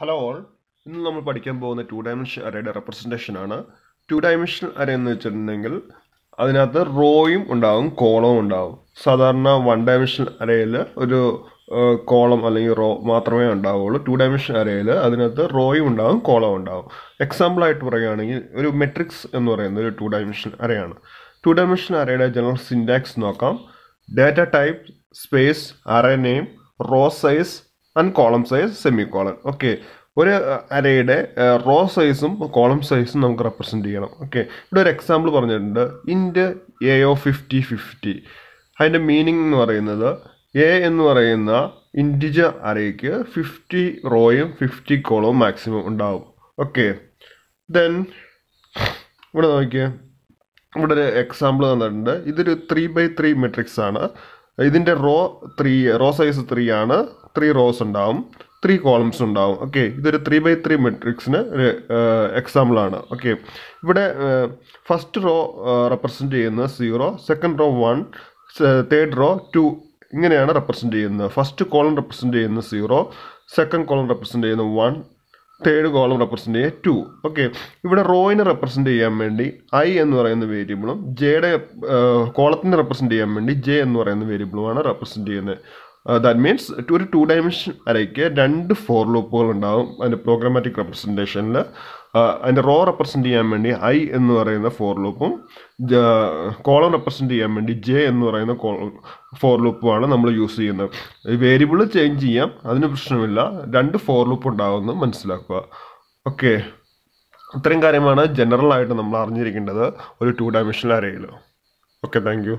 Hello all ഇന്ന് നമ്മൾ പഠിക്കാൻ പോകുന്ന ടു ഡയമെൻഷൻ അരയുടെ റെപ്രസെന്റേഷൻ ആണ്. ടു ഡയമെൻഷൻ അറേ എന്ന് വെച്ചിട്ടുണ്ടെങ്കിൽ അതിനകത്ത് റോയും ഉണ്ടാകും കോളവും ഉണ്ടാകും സാധാരണ വൺ ഡയമെൻഷൻ അറേയിൽ ഒരു കോളം അല്ലെങ്കിൽ റോ മാത്രമേ ഉണ്ടാവുള്ളൂ. ടു ഡയമെൻഷൻ അറേയിൽ അതിനകത്ത് റോയും ഉണ്ടാകും കോളവും ഉണ്ടാകും എക്സാമ്പിൾ ആയിട്ട് പറയുകയാണെങ്കിൽ ഒരു മെട്രിക്സ് എന്ന് പറയുന്ന ഒരു ടു ഡയമെൻഷൻ അരയാണ് ടു ഡയമെൻഷൻ അറേയുടെ ജനറൽ സിൻഡാക്സ് നോക്കാം. Data type space array name row size and column size semicolon okay ഒരു അരയുടെ റോ സൈസും കോളം സൈസും നമുക്ക് റെപ്രസെന്റ് ചെയ്യണം. ഓക്കെ ഇവിടെ ഒരു എക്സാമ്പിൾ പറഞ്ഞിട്ടുണ്ട്. ഇന്റ് എ ഓ ഫിഫ്റ്റി ഫിഫ്റ്റി അതിന്റെ മീനിങ് എന്ന് പറയുന്നത് എ എന്ന് പറയുന്ന ഇൻഡിജ അരയ്ക്ക് ഫിഫ്റ്റി റോയും ഫിഫ്റ്റി കോളവും മാക്സിമം ഉണ്ടാവും. ഓക്കെ ദെൻ ഇവിടെ നോക്കിയേ. ഇവിടെ ഒരു എക്സാമ്പിൾ തന്നിട്ടുണ്ട്. ഇതൊരു ത്രീ ബൈ ത്രീ മെട്രിക്സ് ആണ്. ഇതിന്റെ row three row size three ആണ്. ത്രീ റോസ് ഉണ്ടാവും. ത്രീ കോളംസ് ഉണ്ടാവും. ഓക്കെ ഇതൊരു ത്രീ ബൈ ത്രീ മെട്രിക്സിന് ഒരു എക്സാമ്പിൾ ആണ്. ഓക്കെ ഇവിടെ ഫസ്റ്റ് റോ റെപ്രസെന്റ് ചെയ്യുന്നത് zero second row one third row two ഇങ്ങനെയാണ് റെപ്രസെന്റ് ചെയ്യുന്നത്. ഫസ്റ്റ് കോളം റെപ്രസെന്റ് ചെയ്യുന്നത് സീറോ സെക്കൻഡ് കോളം റെപ്രസെന്റ് ചെയ്യുന്നത് വൺ തേർഡ് കോളം റെപ്രസെന്റ് ചെയ്യുക ടു ഓക്കെ ഇവിടെ റോയിനെ റെപ്രസെന്റ് ചെയ്യാൻ വേണ്ടി ഐ എന്ന് പറയുന്ന വേരിയബിളും ജെയുടെ കോളത്തിനെ റെപ്രസെന്റ് ചെയ്യാൻ വേണ്ടി ജെ എന്ന് പറയുന്ന വേരിയബിളുമാണ് റെപ്രസെന്റ് ചെയ്യുന്നത്. ദാറ്റ് മീൻസ് ഒരു ടു ഡയമെൻഷൻ അരയ്ക്ക് രണ്ട് ഫോർ ലൂപ്പുകൾ ഉണ്ടാവും. അതിന്റെ പ്രോഗ്രാമാറ്റിക് റെപ്രസെന്റേഷനിൽ അതിന്റെ റോ റെപ്രസെന്റ് ചെയ്യാൻ വേണ്ടി ഐ എന്ന് പറയുന്ന ഫോർ ലൂപ്പും കോളം റെപ്രസെന്റ് ചെയ്യാൻ വേണ്ടി ജെ എന്ന് പറയുന്ന ഫോർ ലൂപ്പുമാണ് നമ്മൾ യൂസ് ചെയ്യുന്നത്. വേരിയബിൾ ചേഞ്ച് ചെയ്യാം അതിന് പ്രശ്നമില്ല. രണ്ട് ഫോർ ലൂപ്പ് ഉണ്ടാകുമെന്ന് മനസ്സിലാക്കുക. ഓക്കെ ഇത്രയും കാര്യമാണ് ജനറൽ ആയിട്ട് നമ്മൾ അറിഞ്ഞിരിക്കേണ്ടത് ഒരു ടു ഡയമെൻഷണൽ അരയിൽ ഓക്കെ താങ്ക്